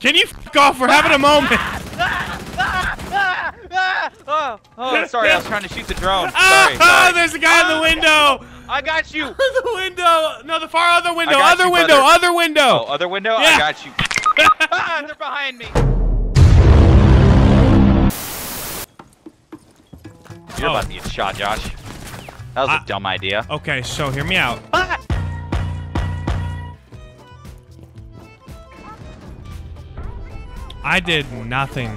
Can you f off? We're having a moment. oh, oh, sorry, I was trying to shoot the drone. Ah, Sorry, sorry. there's a guy in the window. I got you. the window. No, the far other window. Other you, window. brother. Other window. Oh, other window? Yeah. I got you. ah, they're behind me. You're Oh. about to get shot, Josh. That was a I- dumb idea. Okay, so hear me out. I did nothing.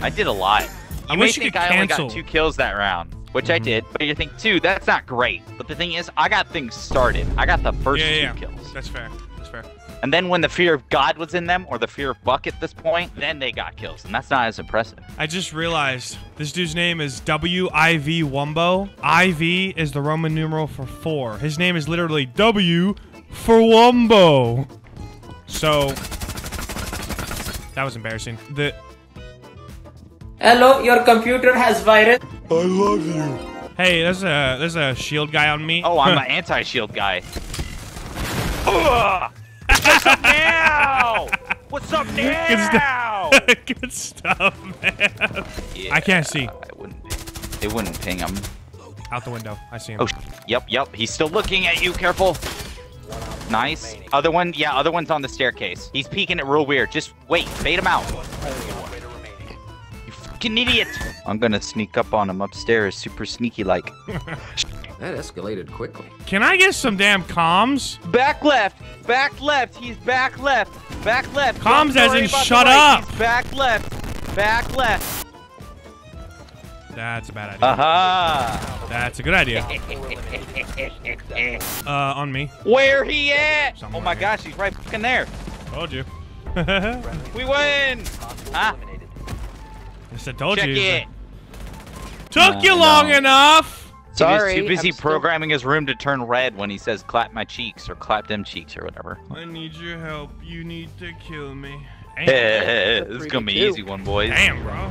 I did a lot. You I may wish you think I only got two kills that round, which I Mhm. did, but you think two, that's not great. But the thing is, I got things started. I got the first Yeah, yeah, two yeah. kills. That's fair. That's fair. And then when the fear of God was in them, or the fear of Buck at this point, then they got kills, and that's not as impressive. I just realized this dude's name is W-I-V Wumbo. I-V is the Roman numeral for four. His name is literally W for Wumbo. So that was embarrassing. The Hello, your computer has virus. I love you. Hey, there's a there's a shield guy on me. Oh, I'm an anti-shield guy. Ugh! What's up now? What's up Good now? stuff. Good stuff, man. I can't see. It wouldn't. It wouldn't ping him. Out the window. I see him. Oh, sh- yep, yep. He's still looking at you. Careful. Nice. Other one, yeah, other one's on the staircase. He's peeking it real weird. Just wait, bait him out. You fucking idiot. I'm gonna sneak up on him upstairs, super sneaky like. That escalated quickly. Can I get some damn comms? Back left, back left. He's back left, back left. Comms Don't as in shut right. up. He's back left, back left. That's a bad idea. Aha. That's a good idea. Uh, on me. Where he at? Somewhere oh my here. gosh, he's right fucking there. Told you. We win. Huh? I said told Check you. it. Took Uh, you long no. enough. Sorry, Sorry, too busy I'm still- programming his room to turn red when he says "clap my cheeks" or "clap them cheeks" or whatever. I need your help. You need to kill me. this Damn, is gonna be 3v2. easy one, boys. Damn bro.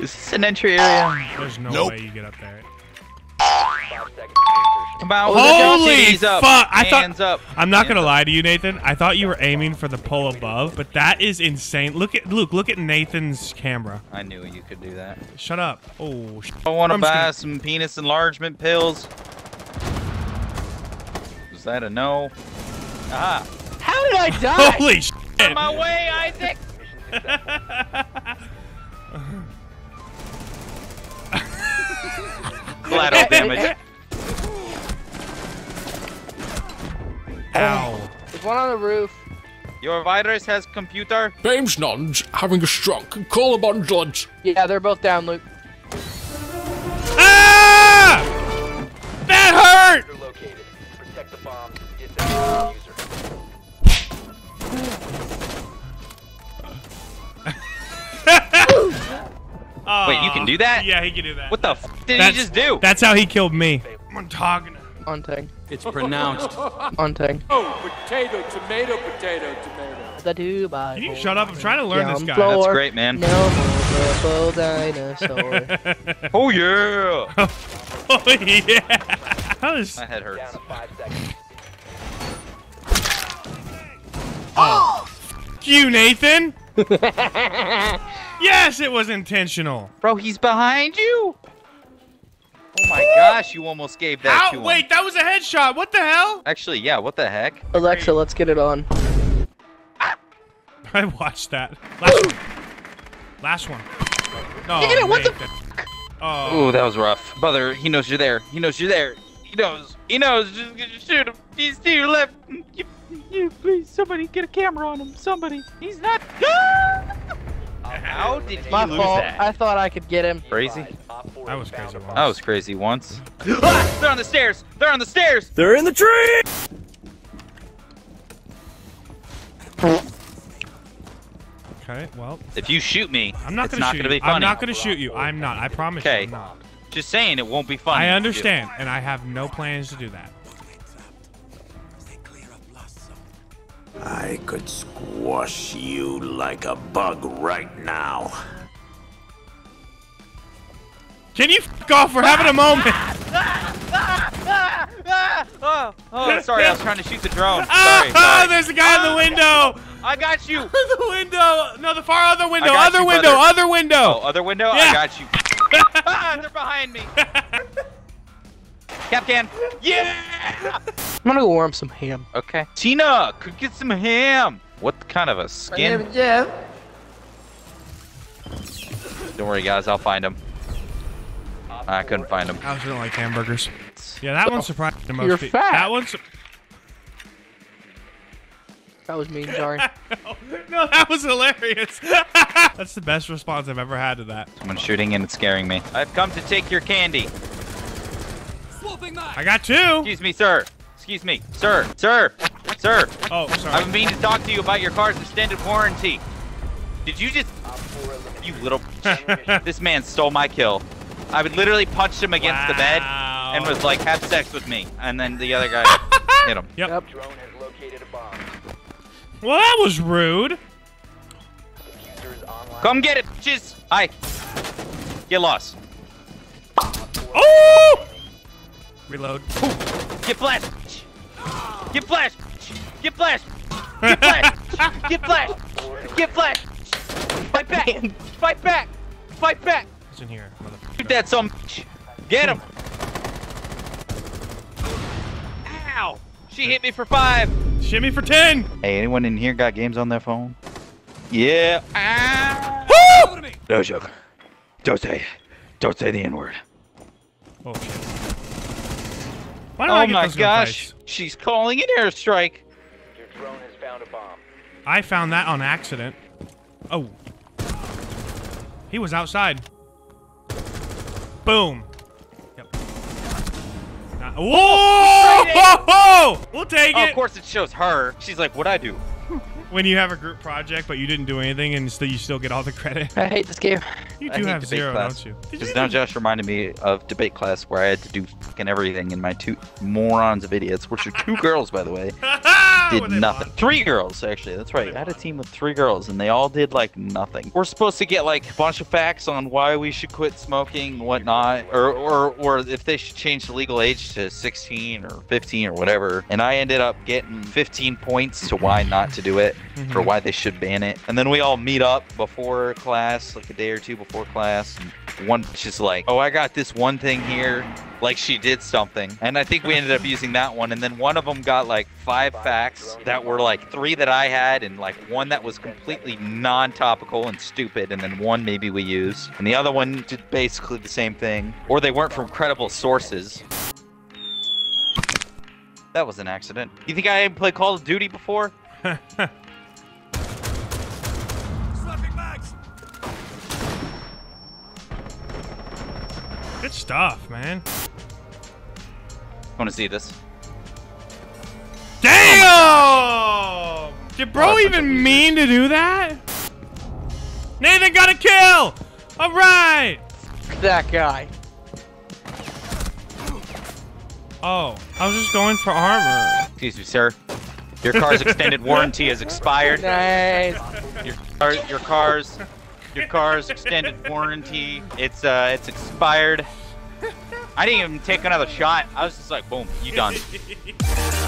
Is this an entry area? There's no Nope. way you get up there. Come on, Holy titties up. fuck! I thought- Hands up. I'm not gonna up. lie to you, Nathan. I thought you were aiming for the pole above, but that is insane. Look at Luke. Look at Nathan's camera. I knew you could do that. Shut up. Oh. Sh- I want to buy gonna- some penis enlargement pills. Was that a no? Ah. How did I die? Holy shit! On my way, Isaac. Collateral damage. Ow. There's one on the roof. Your virus has computer. James Nunn's having a stroke. Call a ambulance. Yeah, they're both down, Luke. Aw. Wait, you can do that? Yeah, he can do that. What the f did That's- he just do? That's how he killed me. I'm talking. On tang. It's pronounced. On tang. Oh, potato, tomato, potato, tomato. The two by Can you four. shut up? I'm trying to learn this guy. floor. That's great, man. No more purple dinosaur. Oh yeah. oh yeah. How does? My head hurts. to five seconds. you, Nathan. Yes, it was intentional. Bro, he's behind you. Oh my gosh, you almost gave that to him. Wait, that was a headshot. What the hell? Actually, yeah. What the heck? Alexa, let's get it on. I watched that. Last one. Last one. Oh, Damn it, what the Nathan. Oh. Ooh, that was rough. Brother, he knows you're there. He knows you're there. He knows. He knows. Just, just shoot him. He's to your left. You, you, please, somebody get a camera on him. Somebody. He's not. Ah! How did he My lose fault. that? I thought I could get him. Crazy. Op That was crazy. a. That was crazy once. Ah, they're on the stairs. They're on the stairs. They're in the tree! Okay. Well, If you shoot me, I'm not gonna not shoot gonna you. funny. I'm not gonna shoot you. I'm not. I promise you. Okay. Not. Just saying, it won't be funny. I understand, and I have no plans to do that. Squash you like a bug right now. Can you f off? We're having a moment. Ah! Oh, oh, sorry. I was trying to shoot the drone. Ah, Sorry. sorry. there's a guy in the window. I got you. the window. No, the far other window. got Other you, window. brother. Other window. Oh, other window. Yeah. I got you. ah, they're behind me. Kapkan. Yeah. I'm gonna go warm some ham. Okay. Tina, could get some ham. What kind of a skin? Name, Yeah. Don't worry, guys. I'll find him. I couldn't find him. I was gonna like hamburgers. Yeah, that one surprised the most. You're pe- fat. That one. Su- That was mean. Sorry. no, that was hilarious. That's the best response I've ever had to that. Someone's shooting and it's scaring me. I've come to take your candy. I got two. Excuse me, sir. Excuse me, sir. Sir. Sir. Oh, I've sorry. been meaning to talk to you about your car's extended warranty. Did you just... You little... this man stole my kill. I would literally punched him against the bed and was like, have sex with me. And then the other guy hit him. Yep. Yep. Drone has located a bomb. Well, that was rude. Defuser is online. Come get it, bitches. Hi. Get lost. Oh! Reload. Get flashed. Bitch. Get flashed. Get flashed. Get flashed. Get flashed. Get flashed. Fight back. Fight back. Fight back. It's in here, motherfucker. Shoot that some. Get him. Ow. She hit me for five. Shimmy for ten. Hey, anyone in here got games on their phone? Yeah. Ah. Woo! No joke. Don't say. Don't say the N word. Oh shit. Why don't I Oh get my those gosh. gunfights? She's calling an airstrike. Your drone has found a bomb. I found that on accident. Oh. He was outside. Boom. Yep. Nah- Whoa! We'll take Oh, it. of course it shows her. She's like, what'd I do? When you have a group project, but you didn't do anything, and still you still get all the credit. I hate this game. You I do hate have zero, class. don't you? Did Because now even- Josh reminded me of debate class where I had to do fucking everything, and my two morons of idiots, which are two girls, by the way, did nothing. Three girls, actually. That's right. I had a team with three girls, and they all did like nothing. We're supposed to get like a bunch of facts on why we should quit smoking, and whatnot, or or or if they should change the legal age to 16 or 15 or whatever. And I ended up getting 15 points to why not to do it, mm-hmm. for why they should ban it. And then we all meet up before class, like a day or two before class, and one she's like, "Oh, I got this one thing here." Like she did something, and I think we ended up using that one. And then one of them got like five facts that were like three that I had, and like one that was completely non-topical and stupid, and then one maybe we used, and the other one did basically the same thing, or they weren't from credible sources. That was an accident. You think I hadn't played Call of Duty before? Good stuff, man. Want to see this? Damn! Did Oh, bro bunch of even mean to do that? Nathan got a kill! Alright! That guy. Oh, I was just going for armor. Excuse me, sir. Your car's extended warranty has expired. Nice. Your car, your car's, your car's extended warranty. It's uh, it's expired. I didn't even take another shot. I was just like, boom, you done.